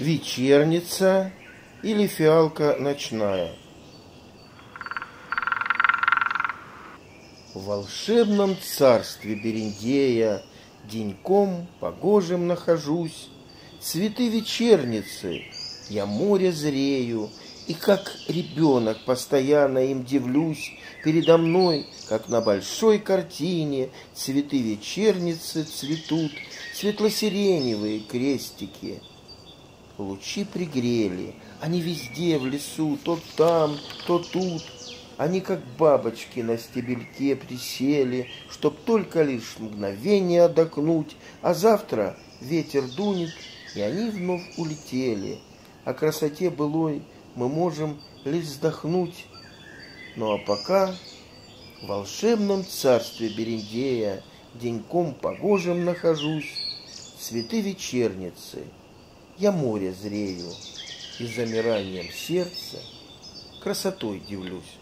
вечерница или фиалка ночная. В волшебном царстве Берендея Деньком погожим нахожусь, Цветы вечерницы, я море зрею, И как ребенок постоянно им дивлюсь, Передо мной, как на большой картине, Цветы вечерницы цветут, Светло-сиреневые крестики — Лучи пригрели, они везде в лесу, то там, то тут. Они, как бабочки на стебельке, присели, Чтоб только лишь мгновение отдохнуть, А завтра ветер дунет, и они вновь улетели. О красоте былой мы можем лишь вздохнуть. Ну а пока в волшебном царстве Берендея Деньком погожим нахожусь, Цветы вечерницы — я море зрею и замиранием сердца красотой дивлюсь.